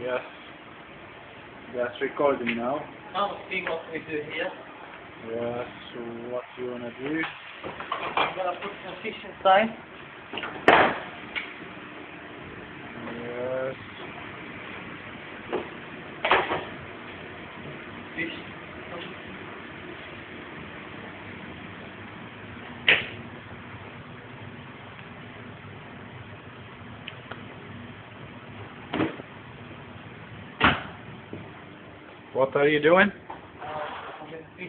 Yes. That's recording now. Now see what we do here. Yes. So what you wanna do? I'm gonna put some fish inside. Yes. Fish. What are you doing? Uh, I'm gonna fish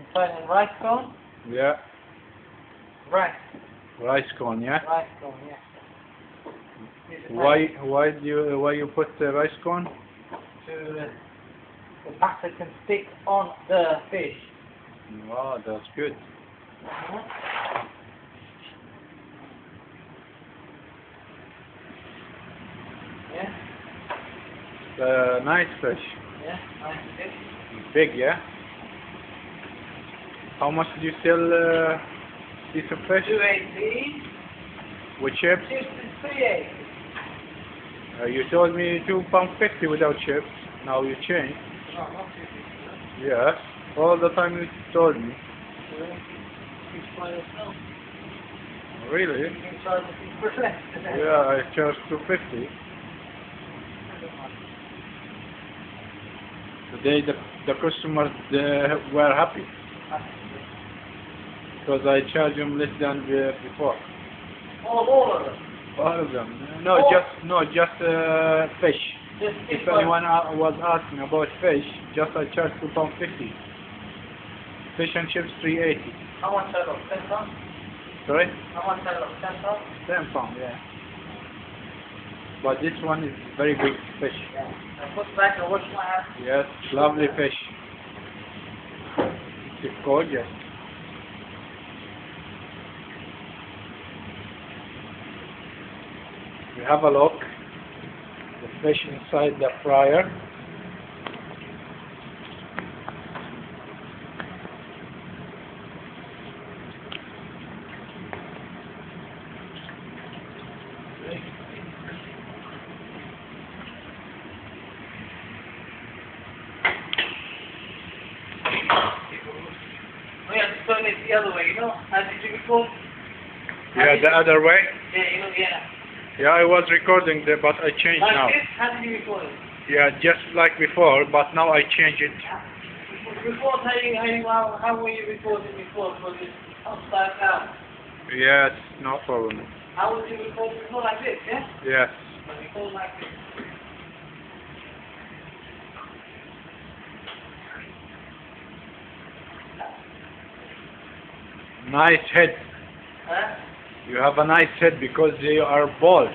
inside in rice cone. Yeah. Rice. Rice cone, yeah. Rice cone, yeah. Why why do you why you put the rice cone? To uh, the batter can stick on the fish. Wow, that's good. Uh-huh. Yeah, Uh, nice fish. Yeah. Big, yeah. How much do you sell uh, piece of fish? 280, With chips? chips is 380. Uh, you told me two pound fifty without chips. Now you change. No, not 250. Yes. All the time you told me. By yourself. Really? You charge a 50%. Yeah, I charge two fifty. Today the the customers uh, were happy because I charge them less than uh, before. All, all of them. All of them. No, Oh. just no, just uh, fish. Just If anyone was asking about fish, just I charge two pound fifty. Fish and chips three eighty. How much I got? 10 pounds? Sorry, How much I got? 10 pounds? ten pound. Yeah. But this one is very big fish. Yes, lovely fish. It's gorgeous. We have a look. The fish inside the fryer. Turn it the other way, you know? Did you before? How Yeah, the other way. Yeah, you know, yeah. Yeah, I was recording the, but I changed Like now. this, how did you before? Yeah, just like before, but now I change it. Ah, before, how you, how how, were you recording before? Was it upside down? Yes, no problem. How would you record before like this, yeah? Yes. But like this. Nice head. Huh? You have a nice head because you are bald.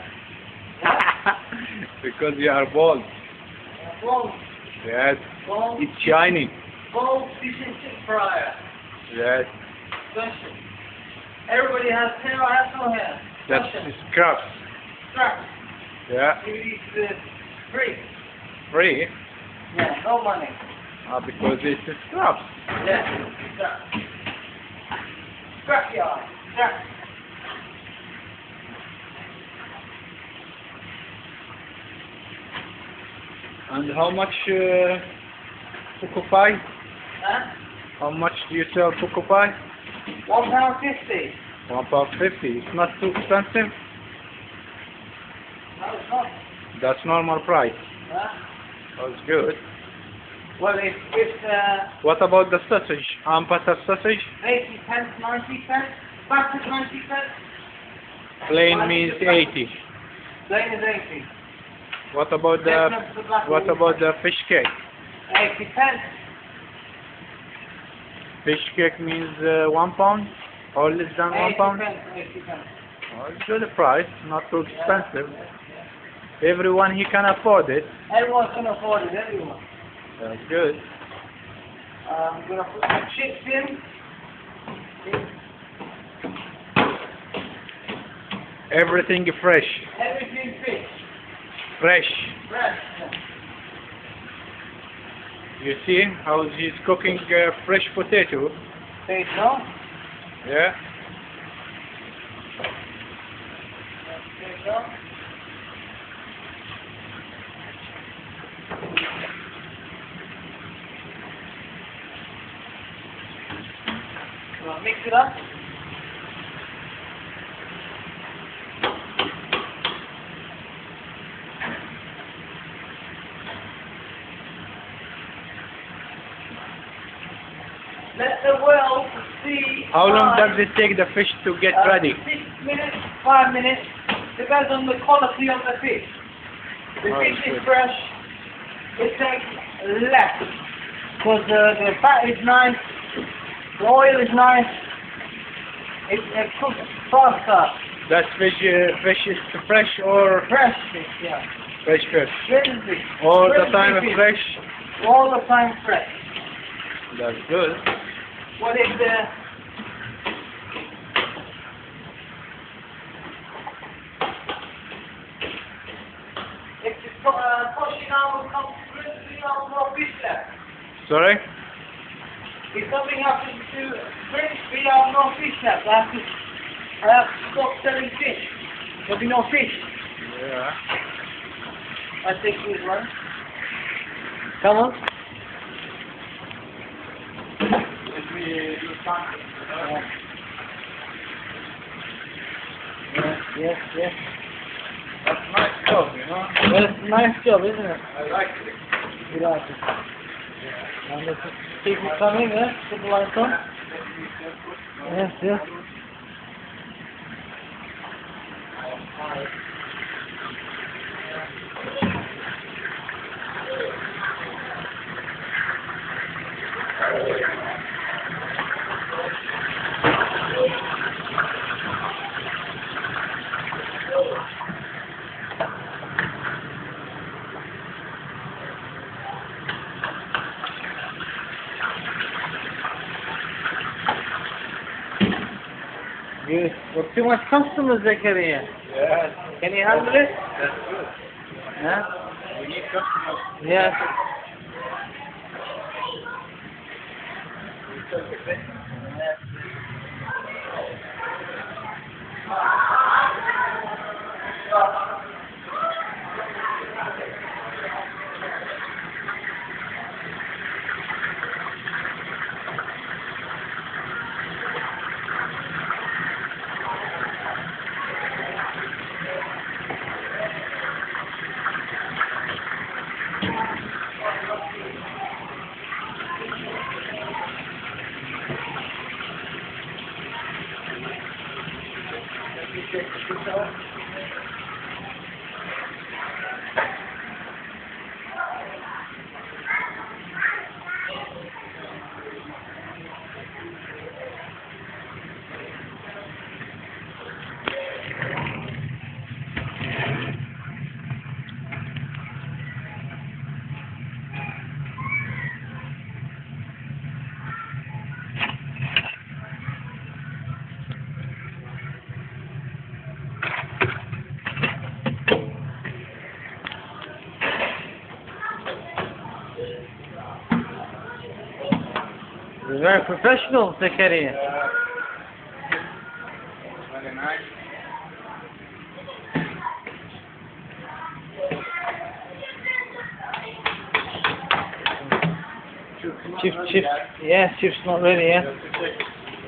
because you are bald. Ball, Yes. ball, It's shining. ball fish and fryer. Yes. Special. Everybody has hair, I have no hair. That's scraps. Strap. Yeah. These uh, free. Free. Yeah, no money. Uh, because it's scraps. Yeah, strap. Strap yard. Strap. And how much uh, Pukka pie? Huh? How much do you sell Pukka pie? One pound fifty. One pound fifty. It's not too expensive. No, it's not. That's normal price. Huh? That's good. Well, if it's uh, What about the sausage? Ampata sausage? 80 pence, 90 pence, back to 90 pence, Plain means 80. plain is 80. What about the what about the fish cake? 80 pence. Fish cake means uh, one pound or less than one 80 pound. pence, 80 pence. Oh, it's good price, not too expensive. Everyone he can afford it. Everyone can afford it, everyone. That's good. Uh, I'm gonna put some chips in. Everything fresh, Everything fish. fresh. Fresh. You see how he's cooking uh, fresh potato? No? Yeah. Fish, no? Now mix it up. Let the well see. How long uh, does it take the fish to get uh, ready? Six minutes, five minutes. Depends on the quality of the fish. The Oh, fish is good. fresh. It takes less. Because the, the fat is nice. The oil is nice. It, it cooks faster. That fish, uh, fish is fresh or Fresh fish, yeah. fresh fish? Very fish. All the time fish. fresh? All the time fresh. That's good. What is the... If it's uh, pushing out, comes three out more fish left. Sorry? If something happens to French, we have no fish left. I have to, I have to stop selling fish. There'll be no fish. Yeah. I think this one. Come on. Let me do something. Yes, yes, yes. That's nice job, you know? Well, it's a nice job, isn't it? I like it. You like it. And just keep coming, yeah? Put the lights on. Yes, yes. You got too much customers, Zakaria. Yes. Can you handle it? That's good. Yeah? We need customers. Yes. yourself. You're very professional, Zakaria. Yeah. Very nice. Chief, chief, yeah, chief's not ready, yeah?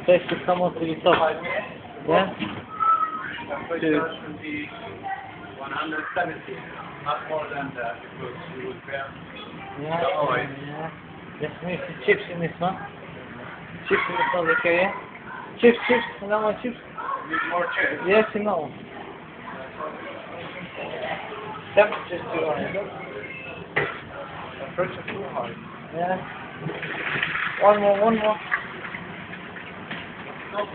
Takes to come up to the top. Yeah? Be 170, not more than that. Yeah. The. Yeah. Yes, me some chips in this one. Chips in this one, Zakaria. Chips, chips, another one, chips. Need more chips. Yes, that one. Temperature's too high. Temperature too high. Yeah. One more, one more. No.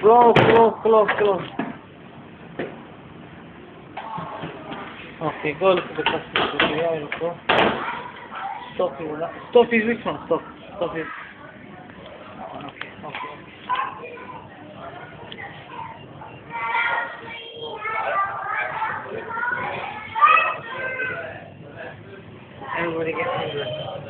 Close, close, close, close. Okay, go look at the customer. You go. Stop is that. Stop is which one? Stop. Stop is. Okay, okay. Everybody get hungry.